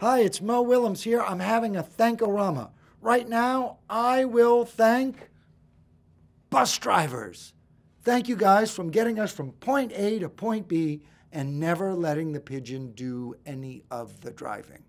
Hi, it's Mo Willems here. I'm having a thankorama. Right now, I will thank bus drivers. Thank you guys for getting us from point A to point B and never letting the pigeon do any of the driving.